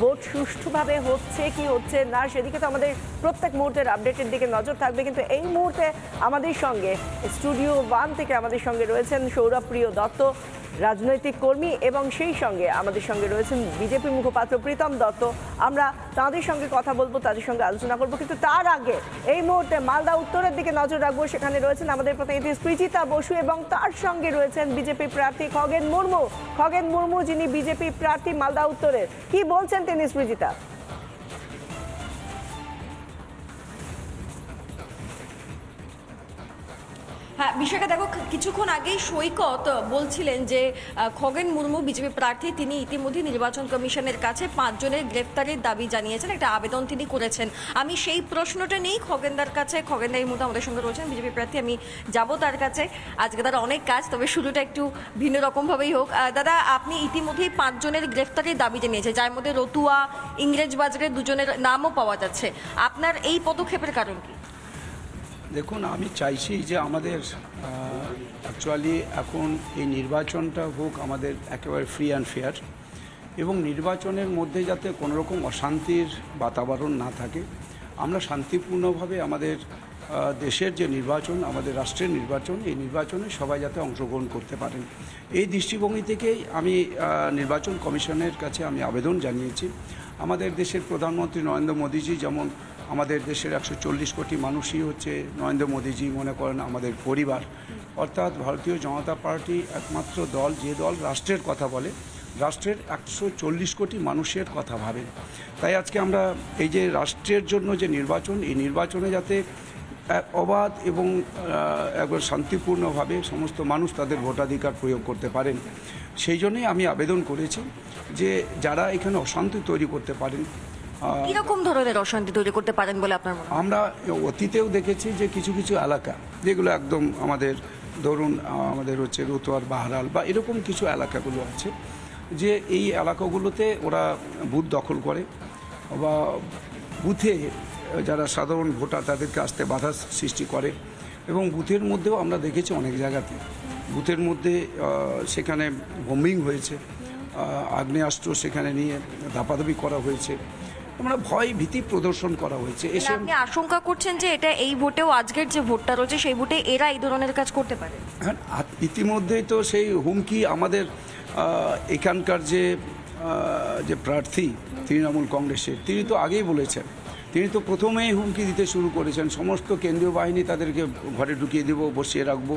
Vote সুষ্ঠুভাবে হচ্ছে কি হচ্ছে না, সেদিকে তো আমাদের প্রত্যেক মুহূর্তের আপডেটের দিকে নজর থাকবে। কিন্তু এই মুহূর্তে আমাদের সঙ্গে স্টুডিও ওয়ান থেকে আমাদের সঙ্গে রয়েছেন সৌরভ প্রিয় দত্ত, রাজনৈতিক কর্মী, এবং সেই সঙ্গে আমাদের সঙ্গে রয়েছেন বিজেপি মুখপাত্র প্রীতম দত্ত। আমরা তাদের সঙ্গে কথা বলব, তাদের সঙ্গে আলোচনা করব। কিন্তু তার আগে এই মুহূর্তে মালদা উত্তরের দিকে নজর রাখব। সেখানে রয়েছেন আমাদের প্রতিনিধি সৃজিতা বসু, এবং তার সঙ্গে রয়েছেন বিজেপি প্রার্থী খগেন মুর্মু। খগেন মুর্মু, যিনি বিজেপি প্রার্থী মালদা উত্তরের, কি বলছেন তিনি সৃজিতা হ্যাঁ বিষয়টা দেখো কিছুক্ষণ আগেই সৈকত বলছিলেন যে খগেন মুর্মু, বিজেপি প্রার্থী, তিনি ইতিমধ্যে নির্বাচন কমিশনের কাছে পাঁচজনের গ্রেফতারের দাবি জানিয়েছেন, একটা আবেদন তিনি করেছেন। আমি সেই প্রশ্নটা নেই খগেনদার কাছে খগেনদার এই আমাদের সঙ্গে রয়েছেন, বিজেপি প্রার্থী, আমি যাব তার কাছে। আজকে তার অনেক কাজ, তবে শুরুটা একটু ভিন্ন রকমভাবেই হোক। দাদা, আপনি ইতিমধ্যেই পাঁচজনের গ্রেফতারের দাবি জানিয়েছেন, যার মধ্যে রতুয়া, ইংরেজ বাজারের দুজনের নামও পাওয়া যাচ্ছে। আপনার এই পদক্ষেপের কারণ কি? দেখুন, আমি চাইছি যে আমাদের অ্যাকচুয়ালি এখন এই নির্বাচনটা হোক আমাদের একেবারে ফ্রি অ্যান্ড ফেয়ার এবং নির্বাচনের মধ্যে যাতে কোনো রকম অশান্তির বাতাবরণ না থাকে, আমরা শান্তিপূর্ণভাবে আমাদের দেশের যে নির্বাচন, আমাদের রাষ্ট্রের নির্বাচন, এই নির্বাচনে সবাই যাতে অংশগ্রহণ করতে পারেন। এই দৃষ্টিভঙ্গি থেকেই আমি নির্বাচন কমিশনের কাছে আমি আবেদন জানিয়েছি। আমাদের দেশের প্রধানমন্ত্রী নরেন্দ্র মোদীজি যেমন আমাদের দেশের একশো চল্লিশ কোটি মানুষই হচ্ছে নরেন্দ্র মোদীজি, মনে করেন আমাদের পরিবার। অর্থাৎ ভারতীয় জনতা পার্টি একমাত্র দল, যে দল রাষ্ট্রের কথা বলে, রাষ্ট্রের একশো চল্লিশ কোটি মানুষের কথা ভাবে। তাই আজকে আমরা এই যে রাষ্ট্রের জন্য যে নির্বাচন, এই নির্বাচনে যাতে অবাধ এবং একবার শান্তিপূর্ণভাবে সমস্ত মানুষ তাদের ভোটাধিকার প্রয়োগ করতে পারেন। সেই জন্যই আমি আবেদন করেছি যে যারা এখানে অশান্তি তৈরি করতে পারেন কীরকম ধরনের অশান্তি তৈরি করতে পারেন বলে আপনার আমরা অতীতেও দেখেছি যে কিছু কিছু এলাকা যেগুলো একদম আমাদের ধরুন আমাদের হচ্ছে রতুয়ার বাহারাল বা এরকম কিছু এলাকাগুলো আছে যে এই এলাকাগুলোতে ওরা বুথ দখল করে বা বুথে যারা সাধারণ ভোটার তাদেরকে আসতে বাধা সৃষ্টি করে এবং বুথের মধ্যেও আমরা দেখেছি অনেক জায়গাতে। বুথের মধ্যে সেখানে বোম্বিং হয়েছে আগ্নেয়াস্ত্র সেখানে নিয়ে দাপাদাপি করা হয়েছে। আমরা ভয় ভীতি প্রদর্শন করা হয়েছে। এসে আপনি আশঙ্কা করছেন যে এটা এই ভোটেও আজকের যে ভোটটা রয়েছে সেই ভোটে এরা এই ধরনের কাজ করতে পারে? হ্যাঁ, ইতিমধ্যেই তো সেই হুমকি আমাদের এখানকার যে যে প্রার্থী তৃণমূল কংগ্রেসের তিনি তো আগেই বলেছেন তিনি তো প্রথমেই হুমকি দিতে শুরু করেছেন সমস্ত কেন্দ্রীয় বাহিনী তাদেরকে ঘরে ঢুকিয়ে দেবো বসিয়ে রাখব।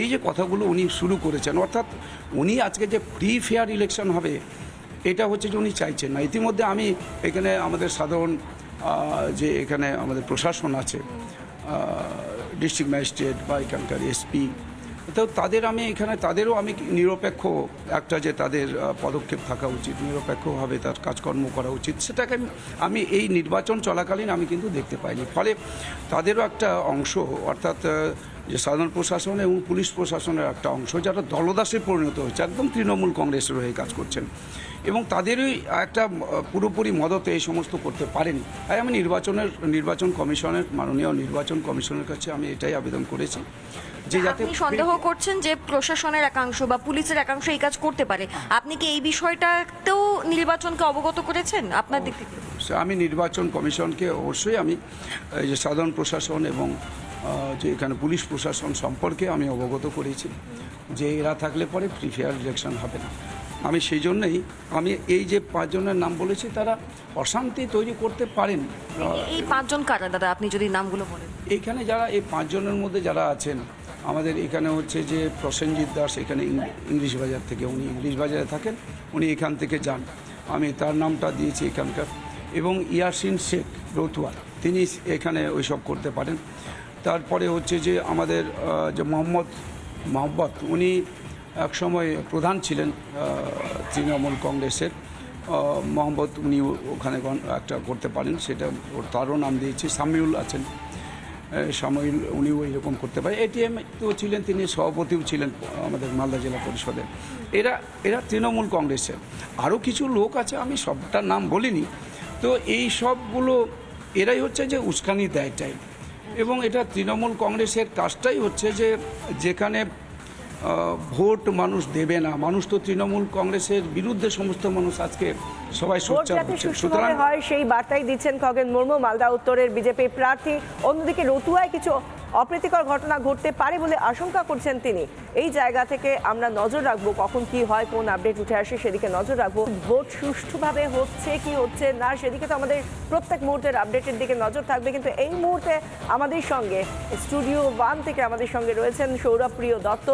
এই যে কথাগুলো উনি শুরু করেছেন অর্থাৎ উনি আজকে যে ফ্রি ফেয়ার ইলেকশন হবে এটা হচ্ছে যে উনি চাইছেন না। ইতিমধ্যে আমি এখানে আমাদের সাধারণ যে এখানে আমাদের প্রশাসন আছে ডিস্ট্রিক্ট ম্যাজিস্ট্রেট বা এখানকার এসপি, তো তাদের আমি এখানে, তাদেরও আমি নিরপেক্ষ একটা যে তাদের পদক্ষেপ থাকা উচিত, নিরপেক্ষভাবে তার কাজকর্ম করা উচিত, সেটাকে আমি- এই নির্বাচন চলাকালীন আমি কিন্তু দেখতে পাইনি। ফলে তাদেরও একটা অংশ, অর্থাৎ যে সাধারণ প্রশাসন এবং পুলিশ প্রশাসনের একটা অংশ যারা দলদাসে পরিণত হয়েছে একদম তৃণমূল কংগ্রেসের হয়ে কাজ করছেন। এবং তাদেরই একটা পুরোপুরি মদতে এই সমস্ত করতে পারেন। তাই আমি নির্বাচনের নির্বাচন কমিশনের মাননীয় নির্বাচন কমিশনের কাছে আমি এটাই আবেদন করেছি যে যাতে সন্দেহ করছেন যে প্রশাসনের একাংশ বা পুলিশের একাংশ এই কাজ করতে পারে। আপনি কি এই বিষয়টাতেও নির্বাচনকে অবগত করেছেন আপনার দিক থেকে? আমি নির্বাচন কমিশনকে অবশ্যই আমি যে সাধারণ প্রশাসন এবং যে এখানে পুলিশ প্রশাসন সম্পর্কে আমি অবগত করেছি যে এরা থাকলে পরে ফ্রি ফেয়ার ইলেকশন হবে না। আমি সেই জন্যই আমি এই যে পাঁচজনের নাম বলেছি তারা অশান্তি তৈরি করতে পারেন। এই পাঁচজন কারা? দাদা আপনি যদি নামগুলো বলেন। এখানে যারা এই পাঁচজনের মধ্যে যারা আছেন আমাদের এখানে হচ্ছে যে প্রসেনজিৎ দাস এখানে ইংলিশ বাজার থেকে উনি ইংলিশ বাজারে থাকেন উনি এখান থেকে যান। আমি তার নামটা দিয়েছি এখানকার। এবং ইয়াসিন শেখ রতুয়া তিনি এখানে ওইসব করতে পারেন। তারপরে হচ্ছে যে আমাদের যে মোহাম্মদ মোহাম্মদ, উনি একসময় প্রধান ছিলেন তৃণমূল কংগ্রেসের। মোহাম্মদ উনি ওখানে একটা করতে পারেন, সেটা ওর তারও নাম দিয়েছি, সামিউল আছেন। সামিউল উনিও এরকম করতে পারে। এটিএম তো ছিলেন, তিনি সভাপতিও ছিলেন আমাদের মালদা জেলা পরিষদের এরা এরা তৃণমূল কংগ্রেসের। আরও কিছু লোক আছে, আমি সবটার নাম বলিনি। তো এই সবগুলো, এরাই হচ্ছে যে উস্কানি দেয় টাইপ এবং এটা তৃণমূল কংগ্রেসের কাজটাই হচ্ছে যে যেখানে ভোট মানুষ দেবে না। মানুষ তো তৃণমূল কংগ্রেসের বিরুদ্ধে সমস্ত মানুষ আজকে সবাই সোচ্চার সুতরাং হয় সেই বার্তাই দিচ্ছেন খগেন মুর্মু মালদা উত্তরের বিজেপি প্রার্থী। অন্যদিকে রতুয়ায় কিছু অপ্রীতিকর ঘটনা ঘটতে পারে বলে আশঙ্কা করছেন তিনি। এই জায়গা থেকে আমরা নজর রাখব কখন কি হয়, কোন আপডেট উঠে আসে, সেদিকে নজর রাখব। ভোট সুষ্ঠুভাবে হচ্ছে কি হচ্ছে না, সেদিকে তো আমাদের প্রত্যেক মুহূর্তের আপডেটের দিকে নজর থাকবে। কিন্তু এই মুহূর্তে আমাদের সঙ্গে স্টুডিও ওয়ান থেকে আমাদের সঙ্গে রয়েছেন সৌরভ প্রিয় দত্ত,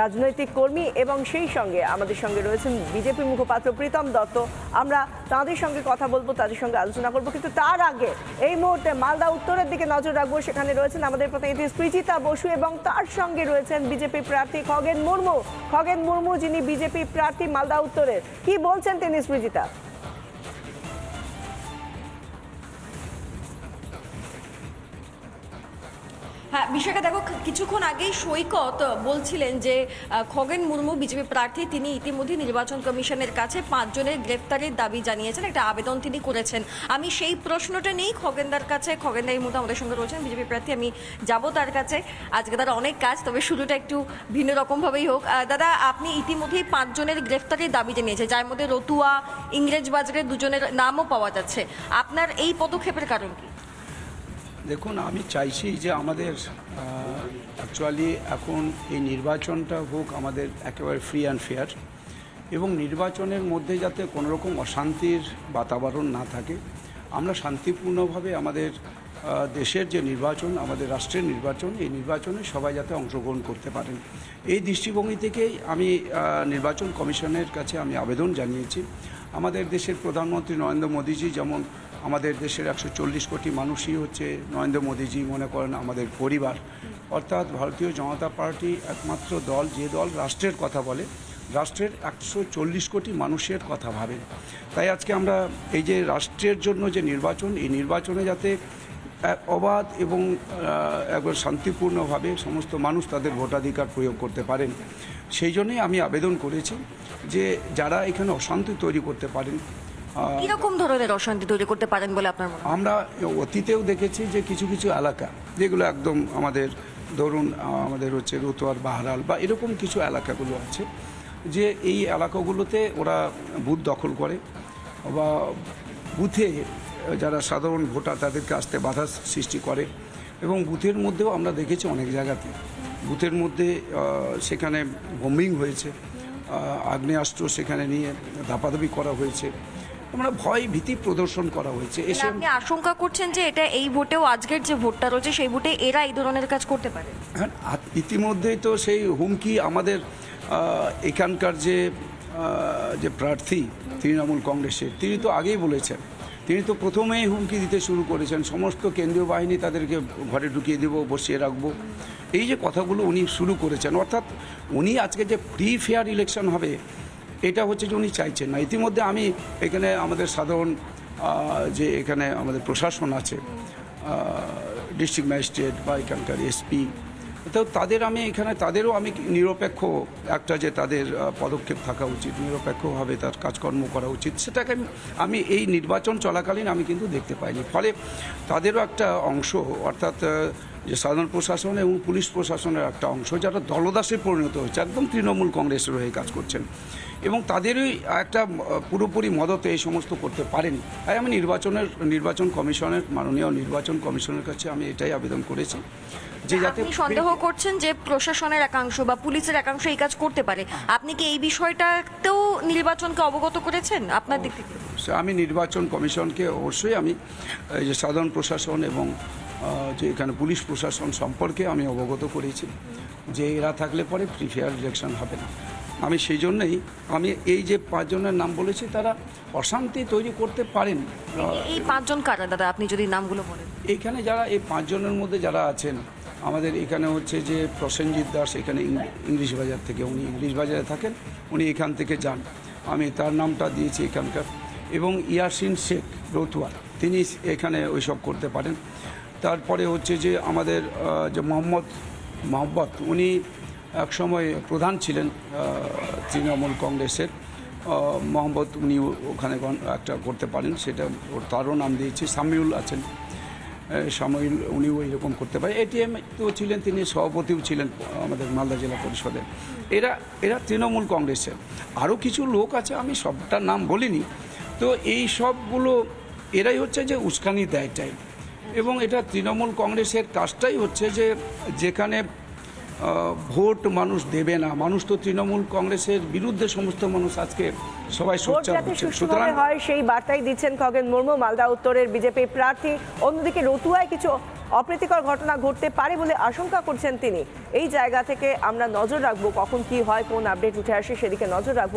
রাজনৈতিক কর্মী এবং সেই সঙ্গে আমাদের সঙ্গে রয়েছেন বিজেপি মুখপাত্র প্রীতম দত্ত। আমরা তাদের সঙ্গে কথা বলব, তাদের সঙ্গে আলোচনা করব। কিন্তু তার আগে এই মুহূর্তে মালদা উত্তরের দিকে নজর রাখব। সেখানে রয়েছেন আমাদের প্রতিনিধি সুচিতা বসু এবং তার সঙ্গে রয়েছেন বিজেপি প্রার্থী খগেন মুর্মু। খগেন মুর্মু, যিনি বিজেপি প্রার্থী মালদা উত্তরের। কি বলছেন তিনি স্পৃজিতা হ্যাঁ বিষয়টা দেখো কিছুক্ষণ আগেই সৈকত বলছিলেন যে খগেন মুর্মু, বিজেপি প্রার্থী, তিনি ইতিমধ্যে নির্বাচন কমিশনের কাছে পাঁচজনের গ্রেফতারের দাবি জানিয়েছেন, একটা আবেদন তিনি করেছেন। আমি সেই প্রশ্নটা নেই খগেনদার কাছে খগেনদার এই মুহূর্তে আমাদের সঙ্গে রয়েছেন, বিজেপি প্রার্থী, আমি যাব তার কাছে। আজকে তার অনেক কাজ, তবে শুরুটা একটু ভিন্ন রকমভাবেই হোক। দাদা, আপনি ইতিমধ্যেই পাঁচজনের গ্রেফতারের দাবি জানিয়েছেন, যার মধ্যে রতুয়া, ইংরেজ বাজারের দুজনের নামও পাওয়া যাচ্ছে। আপনার এই পদক্ষেপের কারণ কি? দেখুন, আমি চাইছি যে আমাদের অ্যাকচুয়ালি এখন এই নির্বাচনটা হোক আমাদের একেবারে ফ্রি অ্যান্ড ফেয়ার এবং নির্বাচনের মধ্যে যাতে কোনো রকম অশান্তির বাতাবরণ না থাকে, আমরা শান্তিপূর্ণভাবে আমাদের দেশের যে নির্বাচন, আমাদের রাষ্ট্রের নির্বাচন, এই নির্বাচনে সবাই যাতে অংশগ্রহণ করতে পারেন। এই দৃষ্টিভঙ্গি থেকেই আমি নির্বাচন কমিশনের কাছে আমি আবেদন জানিয়েছি। আমাদের দেশের প্রধানমন্ত্রী নরেন্দ্র মোদীজি যেমন আমাদের দেশের একশো চল্লিশ কোটি মানুষই হচ্ছে নরেন্দ্র মোদীজি মনে করেন আমাদের পরিবার। অর্থাৎ ভারতীয় জনতা পার্টি একমাত্র দল, যে দল রাষ্ট্রের কথা বলে, রাষ্ট্রের একশো চল্লিশ কোটি মানুষের কথা ভাবেন তাই আজকে আমরা এই যে রাষ্ট্রের জন্য যে নির্বাচন, এই নির্বাচনে যাতে অবাধ এবং একবার শান্তিপূর্ণভাবে সমস্ত মানুষ তাদের ভোটাধিকার প্রয়োগ করতে পারেন। সেই জন্যই আমি আবেদন করেছি যে যারা এখানে অশান্তি তৈরি করতে পারেন কীরকম ধরনের অশান্তি তৈরি করতে পারেন বলে আপনার মনে আমরা অতীতেও দেখেছি যে কিছু কিছু এলাকা যেগুলো একদম আমাদের ধরুন আমাদের হচ্ছে রতুয়ার বাহারাল বা এরকম কিছু এলাকাগুলো আছে যে এই এলাকাগুলোতে ওরা বুথ দখল করে বা বুথে যারা সাধারণ ভোটার তাদেরকে আসতে বাধা সৃষ্টি করে এবং বুথের মধ্যেও আমরা দেখেছি অনেক জায়গাতে। বুথের মধ্যে সেখানে বোম্বিং হয়েছে আগ্নেয়াস্ত্র সেখানে নিয়ে ধাপাধাপি করা হয়েছে। আমরা ভয় ভীতি প্রদর্শন করা হয়েছে। এসে আপনি আশঙ্কা করছেন যে এটা এই ভোটেও আজকের যে ভোটটা রয়েছে সেই ভোটে এরা এই ধরনের কাজ করতে পারে? হ্যাঁ ইতিমধ্যেই তো সেই হুমকি আমাদের এখানকার যে যে প্রার্থী তৃণমূল কংগ্রেসের তিনি তো আগেই বলেছেন। তিনি তো প্রথমেই হুমকি দিতে শুরু করেছেন সমস্ত কেন্দ্রীয় বাহিনী তাদেরকে ঘরে ঢুকিয়ে দেবো বসিয়ে রাখব। এই যে কথাগুলো উনি শুরু করেছেন অর্থাৎ উনি আজকে যে ফ্রি ফেয়ার ইলেকশন হবে এটা হচ্ছে যে উনি চাইছেন না। ইতিমধ্যে আমি এখানে আমাদের সাধারণ যে এখানে আমাদের প্রশাসন আছে ডিস্ট্রিক্ট ম্যাজিস্ট্রেট বা এখানকার এসপি, তো তাদের আমি এখানে, তাদেরও আমি নিরপেক্ষ একটা যে তাদের পদক্ষেপ থাকা উচিত, নিরপেক্ষভাবে তার কাজকর্ম করা উচিত, সেটাকে আমি- এই নির্বাচন চলাকালীন আমি কিন্তু দেখতে পাইনি। ফলে তাদেরও একটা অংশ, অর্থাৎ যে সাধারণ প্রশাসন এবং পুলিশ প্রশাসনের একটা অংশ, যারা দলদাসে পরিণত হয়েছে, একদম তৃণমূল কংগ্রেসের হয়ে কাজ করছেন এবং তাদেরই একটা পুরোপুরি মদতে এই সমস্ত করতে পারেনি। তাই আমি নির্বাচনের নির্বাচন কমিশনের মাননীয় নির্বাচন কমিশনের কাছে আমি এটাই আবেদন করেছি যে যাতে আপনি সন্দেহ করছেন যে প্রশাসনের একাংশ বা পুলিশের একাংশ এই কাজ করতে পারে। আপনি কি এই বিষয়টাতেও নির্বাচনকে অবগত করেছেন আপনার দিক থেকে? আমি নির্বাচন কমিশনকে অবশ্যই আমি যে সাধারণ প্রশাসন এবং যে এখানে পুলিশ প্রশাসন সম্পর্কে আমি অবগত করেছি যে এরা থাকলে পরে ফ্রি ফেয়ার ইলেকশন হবে না। আমি সেই জন্যই আমি এই যে পাঁচজনের নাম বলেছি তারা অশান্তি তৈরি করতে পারেন। এই পাঁচজন কারা দাদা? আপনি যদি নামগুলো বলেন। এইখানে যারা এই পাঁচজনের মধ্যে যারা আছেন আমাদের এখানে হচ্ছে যে প্রসেনজিৎ দাস এখানে ইংলিশ বাজার থেকে উনি ইংলিশ বাজারে থাকেন উনি এখান থেকে যান। আমি তার নামটা দিয়েছি এখানকার। এবং ইয়াসিন শেখ রতুয়া তিনি এখানে ওইসব করতে পারেন। তারপরে হচ্ছে যে আমাদের যে মোহাম্মদ মোহাম্মদ উনি একসময় প্রধান ছিলেন তৃণমূল কংগ্রেসের। মোহাম্মদ উনি ওখানে একটা করতে পারেন, সেটা ওর তারও নাম দিয়েছি, সামিউল আছেন। সামিউল উনিও এরকম করতে পারে। এটিএম তো ছিলেন, তিনি সভাপতিও ছিলেন, আমাদের মালদা জেলা পরিষদের। এরা এরা তৃণমূল কংগ্রেসের। আরও কিছু লোক আছে, আমি সবটার নাম বলিনি। তো এই সবগুলো, এরাই হচ্ছে যে উস্কানি দেয় টাইম। এবং এটা তৃণমূল কংগ্রেসের কাজটাই হচ্ছে যে, যেখানে ভোট মানুষ দেবে না। মানুষ তো তৃণমূল কংগ্রেসের বিরুদ্ধে সমস্ত মানুষ আজকে সবাই সুতরাং হয় সেই বার্তাই দিচ্ছেন খগেন মুর্মু মালদা উত্তরের বিজেপি প্রার্থী। অন্যদিকে রতুয়ায় কিছু অপ্রীতিকর ঘটনা ঘটতে পারে বলে আশঙ্কা করছেন তিনি। এই জায়গা থেকে আমরা নজর রাখব কখন কি হয় কোন আপডেট উঠে আসে সেদিকে নজর রাখব